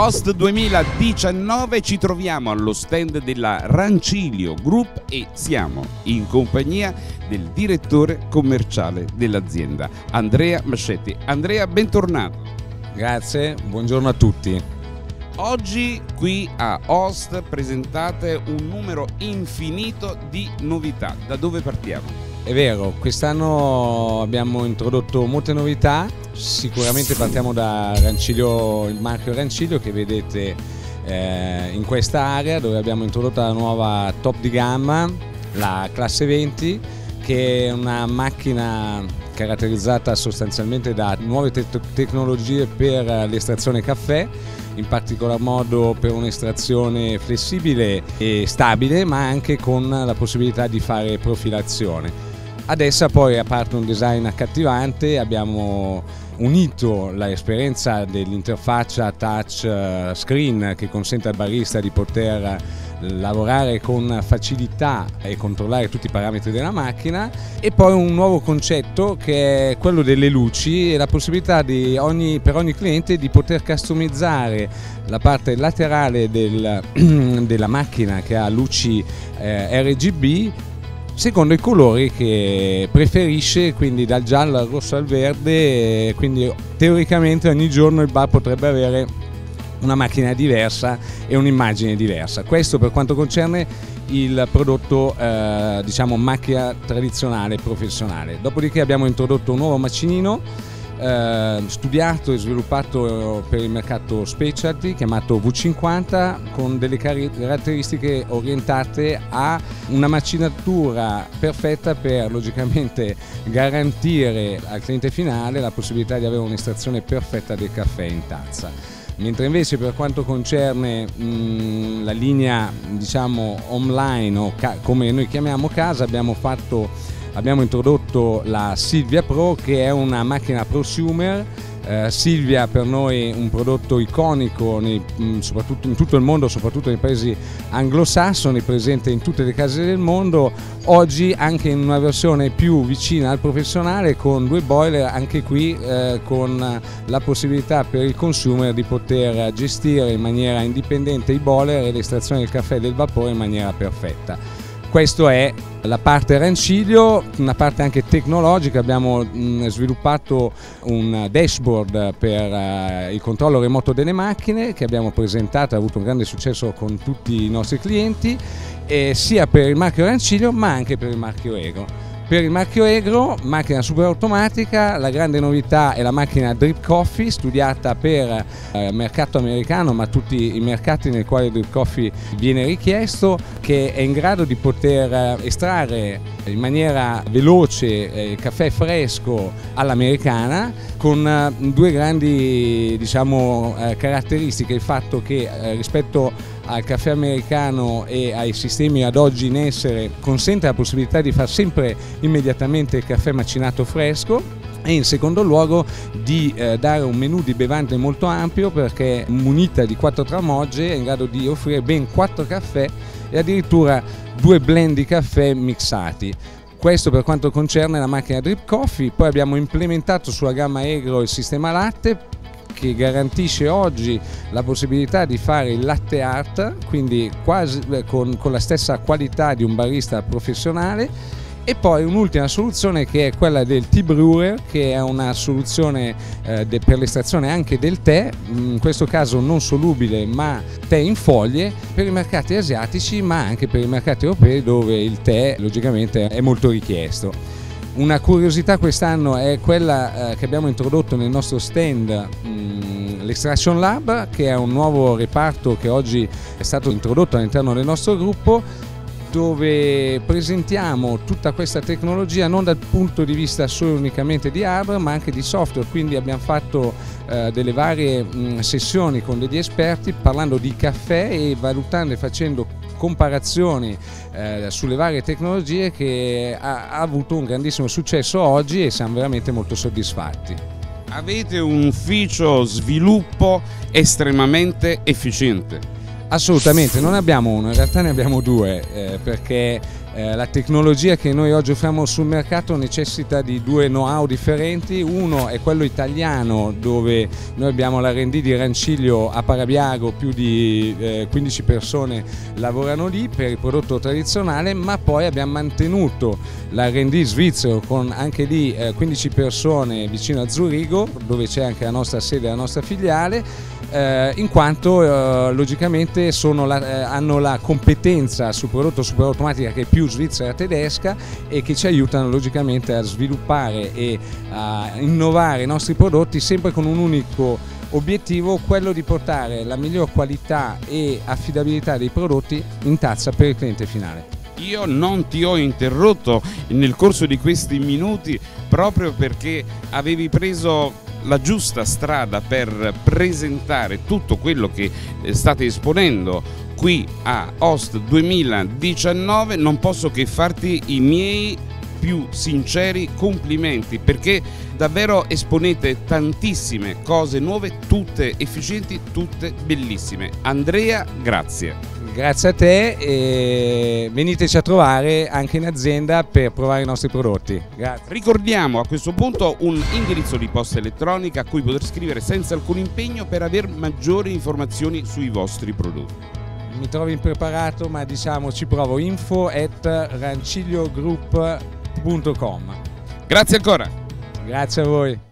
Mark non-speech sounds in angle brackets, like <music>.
Host 2019 ci troviamo allo stand della Rancilio Group e siamo in compagnia del direttore commerciale dell'azienda, Andrea Mascetti. Andrea, bentornato. Grazie, buongiorno a tutti. Oggi qui a Host presentate un numero infinito di novità. Da dove partiamo? È vero, quest'anno abbiamo introdotto molte novità, sicuramente partiamo da Rancilio, il marchio Rancilio che vedete eh, in questa area dove abbiamo introdotto la nuova top di gamma, la classe 20, che è una macchina caratterizzata sostanzialmente da nuove te tecnologie per l'estrazione caffè, in particolar modo per un'estrazione flessibile e stabile, ma anche con la possibilità di fare profilazione. Adesso poi a parte un design accattivante abbiamo unito l'esperienza dell'interfaccia touch eh, screen che consente al barista di poter lavorare con facilità e controllare tutti i parametri della macchina. E poi un nuovo concetto che è quello delle luci e la possibilità ogni, per ogni cliente di poter customizzare la parte laterale del, <clears throat> della macchina che ha luci eh, RGB secondo i colori che preferisce, quindi dal giallo al rosso al verde, quindi teoricamente ogni giorno il bar potrebbe avere una macchina diversa e un'immagine diversa. Questo per quanto concerne il prodotto eh, diciamo macchina tradizionale professionale. Dopodiché abbiamo introdotto un nuovo macinino eh, studiato e sviluppato per il mercato specialty chiamato V50 con delle caratteristiche orientate a una macinatura perfetta per logicamente garantire al cliente finale la possibilità di avere un'estrazione perfetta del caffè in tazza. Mentre invece per quanto concerne mh, la linea diciamo online o come noi chiamiamo casa abbiamo fatto abbiamo introdotto la Silvia Pro che è una macchina prosumer eh, Silvia per noi un prodotto iconico nei, mm, in tutto il mondo, soprattutto nei paesi anglosassoni, presente in tutte le case del mondo, oggi anche in una versione più vicina al professionale con due boiler, anche qui eh, con la possibilità per il consumer di poter gestire in maniera indipendente i boiler e l'estrazione del caffè e del vapore in maniera perfetta. Questa è la parte Rancilio, una parte anche tecnologica, abbiamo mh, sviluppato un dashboard per uh, il controllo remoto delle macchine che abbiamo presentato, ha avuto un grande successo con tutti i nostri clienti, sia per il marchio Rancilio ma anche per il marchio Ego. Per il marchio Egro, macchina super automatica, la grande novità è la macchina Drip Coffee, studiata per eh, mercato americano, ma tutti i mercati nei quali il Drip Coffee viene richiesto, che è in grado di poter eh, estrarre in maniera veloce il caffè fresco all'americana, con due grandi diciamo, caratteristiche, il fatto che rispetto al caffè americano e ai sistemi ad oggi in essere consente la possibilità di fare sempre immediatamente il caffè macinato fresco e in secondo luogo di eh, dare un menù di bevande molto ampio perché munita di quattro tramogge è in grado di offrire ben quattro caffè e addirittura due blend di caffè mixati. Questo per quanto concerne la macchina Drip Coffee, poi abbiamo implementato sulla gamma Egro il sistema latte che garantisce oggi la possibilità di fare il latte art, quindi quasi con, con la stessa qualità di un barista professionale. E poi un'ultima soluzione che è quella del tea brewer che è una soluzione eh, de, per l'estrazione anche del tè in questo caso non solubile ma tè in foglie per i mercati asiatici ma anche per i mercati europei dove il tè logicamente è molto richiesto una curiosità quest'anno è quella eh, che abbiamo introdotto nel nostro stand, mm, l'Extraction Lab, che è un nuovo reparto che oggi è stato introdotto all'interno del nostro gruppo dove presentiamo tutta questa tecnologia non dal punto di vista solo unicamente di hardware ma anche di software, quindi abbiamo fatto eh, delle varie mh, sessioni con degli esperti parlando di caffè e valutando e facendo comparazioni eh, sulle varie tecnologie che ha, ha avuto un grandissimo successo oggi e siamo veramente molto soddisfatti. Avete un ufficio sviluppo estremamente efficiente. Assolutamente, non abbiamo uno, in realtà ne abbiamo due, eh, perché eh, la tecnologia che noi oggi offriamo sul mercato necessita di due know-how differenti, uno è quello italiano dove noi abbiamo l'R&D di Ranciglio a Parabiago, più di eh, 15 persone lavorano lì per il prodotto tradizionale, ma poi abbiamo mantenuto l'R&D svizzero con anche lì eh, 15 persone vicino a Zurigo dove c'è anche la nostra sede, la nostra filiale eh, in quanto eh, logicamente la, eh, hanno la competenza sul prodotto superautomatica che è più svizzera tedesca e che ci aiutano logicamente a sviluppare e a innovare i nostri prodotti sempre con un unico obiettivo, quello di portare la miglior qualità e affidabilità dei prodotti in tazza per il cliente finale. Io non ti ho interrotto nel corso di questi minuti proprio perché avevi preso la giusta strada per presentare tutto quello che eh, state esponendo qui a Host 2019 non posso che farti i miei più sinceri complimenti perché davvero esponete tantissime cose nuove, tutte efficienti, tutte bellissime. Andrea, grazie. Grazie a te e veniteci a trovare anche in azienda per provare i nostri prodotti. Grazie. Ricordiamo a questo punto un indirizzo di posta elettronica a cui poter scrivere senza alcun impegno per avere maggiori informazioni sui vostri prodotti. Mi trovo impreparato ma diciamo ci provo info at rancigliogroup.com Grazie ancora. Grazie a voi.